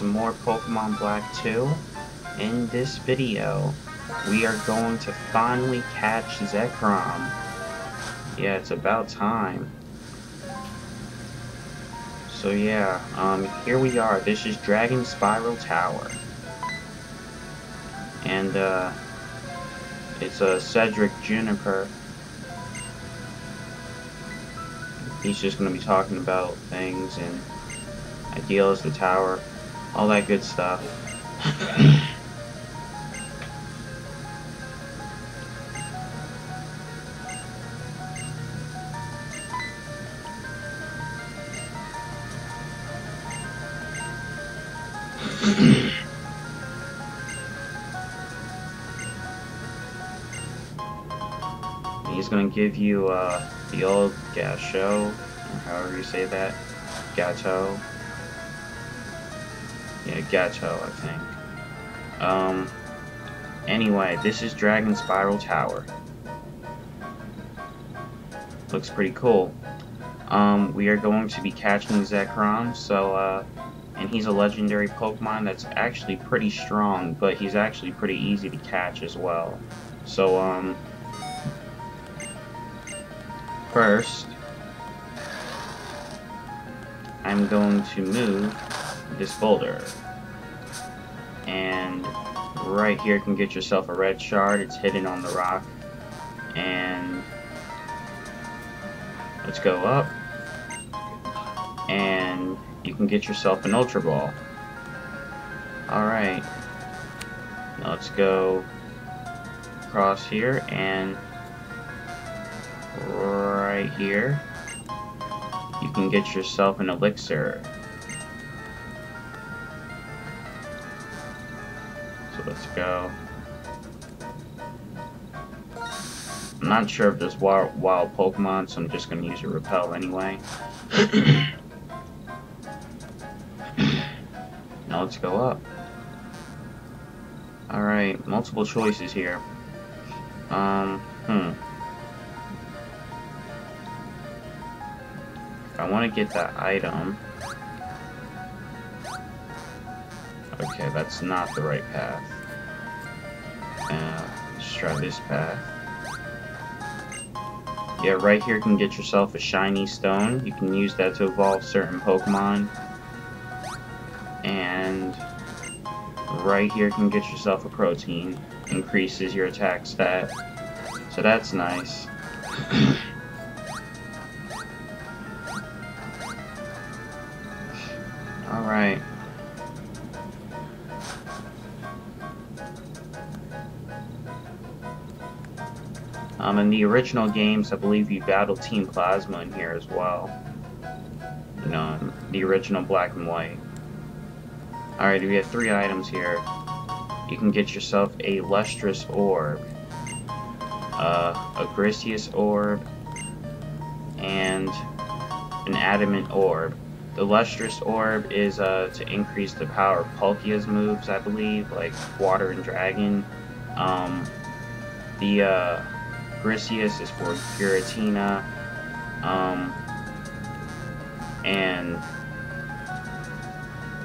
some more Pokemon Black 2. In this video, we are going to finally catch Zekrom. Yeah, it's about time. So yeah, um, here we are. This is Dragon Spiral Tower. And, uh, it's a uh, Cedric Juniper. He's just to be talking about things and ideals, the tower, all that good stuff. He's gonna give you uh, the old Gasho, or however you say that, Gato. Gato, I think. Um, anyway, this is Dragon Spiral Tower. Looks pretty cool. Um, we are going to be catching Zekrom, so, uh, and he's a legendary Pokemon that's actually pretty strong, but he's actually pretty easy to catch as well. So, um, first, I'm going to move this boulder. And right here you can get yourself a red shard. It's hidden on the rock. And let's go up. And you can get yourself an Ultra Ball. Alright. Now let's go across here and right here you can get yourself an elixir. So let's go. I'm not sure if there's wild, wild Pokemon, so I'm just going to use a repel anyway. now let's go up. Alright, multiple choices here. Um, hmm. I want to get that item... Okay, that's not the right path. Uh, try this path. Yeah, right here you can get yourself a shiny stone. You can use that to evolve certain Pokemon. And right here you can get yourself a protein. Increases your attack stat. So that's nice. Alright. Um, in the original games, I believe you battle Team Plasma in here as well. You know, the original black and white. Alright, we have three items here. You can get yourself a Lustrous Orb, uh, a Griseous Orb, and an Adamant Orb. The Lustrous Orb is uh, to increase the power of Palkia's moves, I believe, like Water and Dragon. Um, the uh, Griseous is for Giratina. Um, and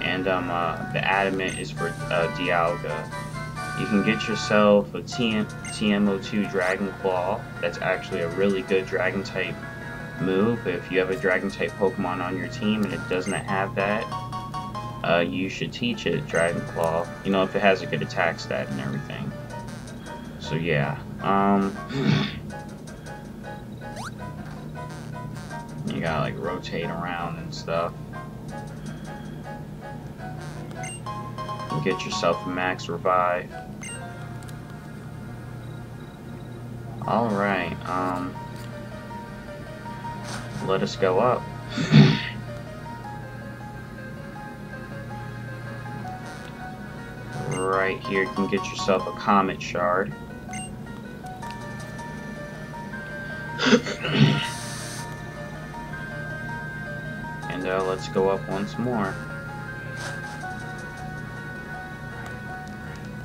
and um, uh, the Adamant is for uh, Dialga. You can get yourself a TM TM02 Dragon Claw. That's actually a really good Dragon type move. If you have a Dragon type Pokemon on your team and it doesn't have that, uh, you should teach it Dragon Claw. You know, if it has a good attack stat and everything. So yeah, um, you gotta like rotate around and stuff. Get yourself a max revive. Alright, um, let us go up. right here, you can get yourself a Comet Shard. And uh, let's go up once more.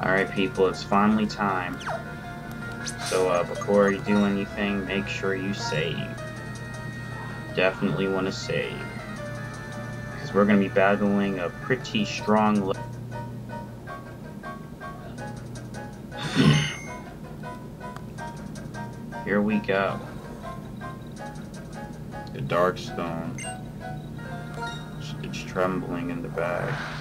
Alright people, it's finally time. So uh, before you do anything, make sure you save definitely want to save. because we're going to be battling a pretty strong Here we go. The Darkstone. Trembling in the bag.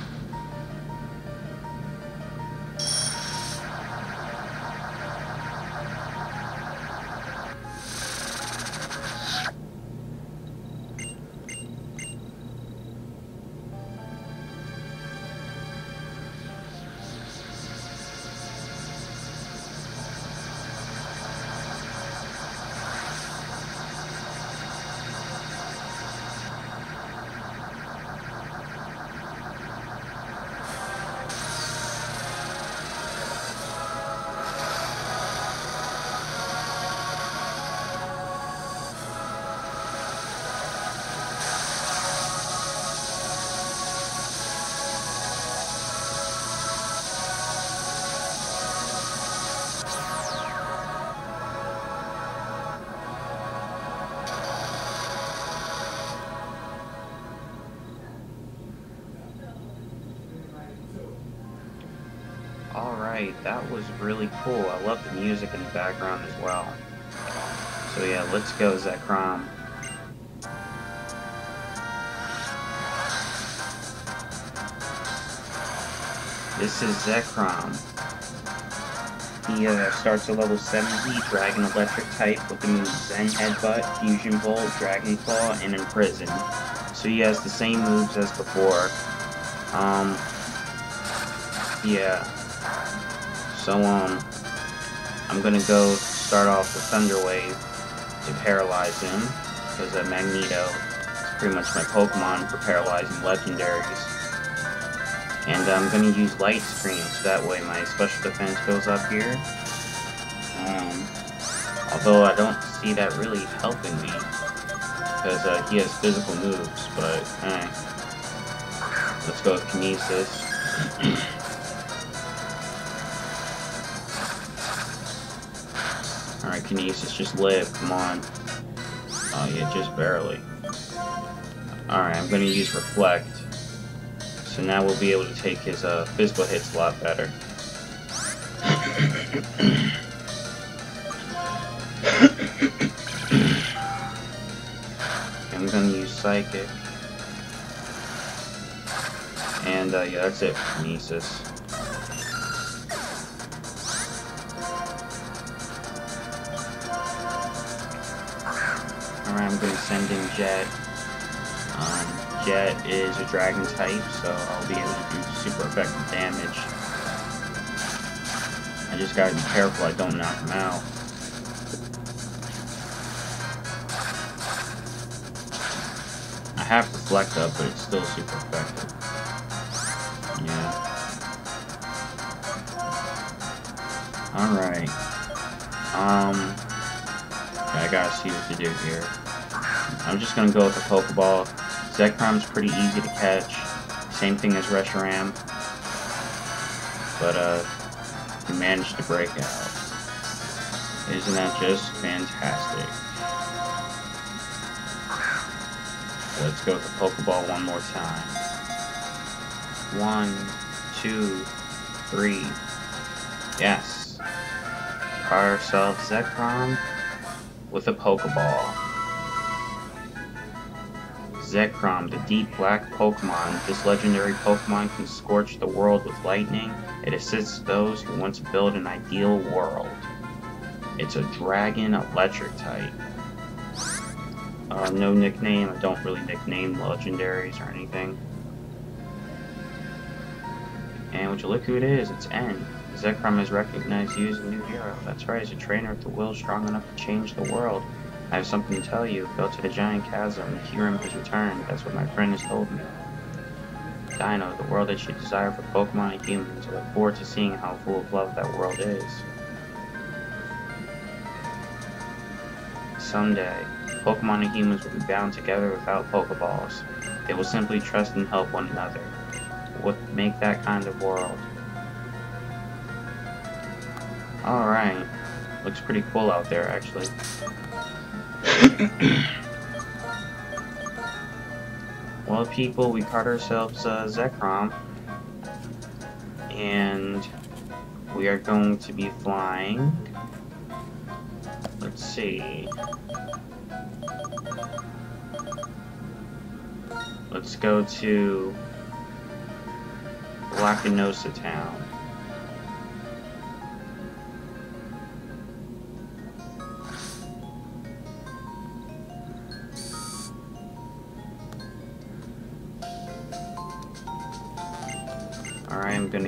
That was really cool. I love the music in the background as well. So yeah, let's go, Zekrom. This is Zekrom. He uh, starts at level 70, Dragon Electric type with the moves Zen Headbutt, Fusion Bolt, Dragon Claw, and Imprison. So he has the same moves as before. Um, yeah. So, um, I'm gonna go start off with Thunder Wave to paralyze him, because uh, Magneto is pretty much my Pokemon for paralyzing legendaries. And I'm gonna use Light Screen, so that way my special defense goes up here. Um, although I don't see that really helping me, because uh, he has physical moves, but, eh. Let's go with Kinesis. Alright, Kinesis, just live. Come on. Oh, yeah, just barely. Alright, I'm to use Reflect. So now we'll be able to take his uh, physical hits a lot better. I'm to use Psychic. And, uh, yeah, that's it for Kinesis. I'm going to send in Jet. Um, Jet is a dragon type, so I'll be able to do super effective damage. I just gotta be careful I don't knock him out. I have Reflect up, but it's still super effective. Yeah. Alright. Um, I gotta see what to do here. I'm just going to go with the Pokeball. Zekrom's pretty easy to catch. Same thing as Reshiram. But, uh, he managed to break out. Isn't that just fantastic? Let's go with the Pokeball one more time. One, two, three. Yes. Power ourselves Zekrom with a Pokeball. Zekrom, the deep black Pokemon. This legendary Pokemon can scorch the world with lightning. It assists those who want to build an ideal world. It's a dragon electric type. Uh, no nickname. I don't really nickname legendaries or anything. And would you look who it is? It's N. Zekrom is recognized as a new hero. That's right, he's a trainer with the will strong enough to change the world. I have something to tell you. Go to the giant chasm. Kyurem has returned. That's what my friend has told me. Dino, the world that you desire for Pokemon and humans. I look forward to seeing how full of love that world is. Someday, Pokemon and humans will be bound together without Pokeballs. They will simply trust and help one another. What make that kind of world? Alright. Looks pretty cool out there, actually. Well, people, we caught ourselves uh, Zekrom. And we are going to be flying. Let's see. Let's go to Lacunosa Town.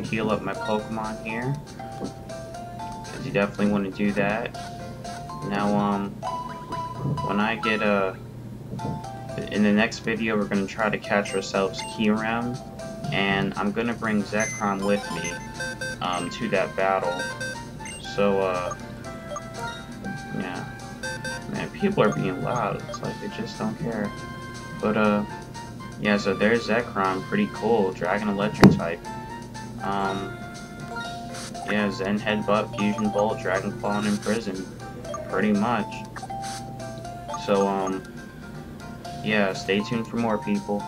Gonna heal up my Pokemon here. Because you definitely want to do that. Now, um, when I get a... In the next video, we're gonna try to catch ourselves Kyurem. And I'm gonna bring Zekrom with me um, to that battle. So, uh, yeah. Man, people are being loud. It's like they just don't care. But, uh, yeah, so there's Zekrom. Pretty cool. Dragon Electric type. Um, yeah, Zen Headbutt, Fusion Bolt, Dragon Claw, and Imprison. Pretty much. So, um, yeah, stay tuned for more people.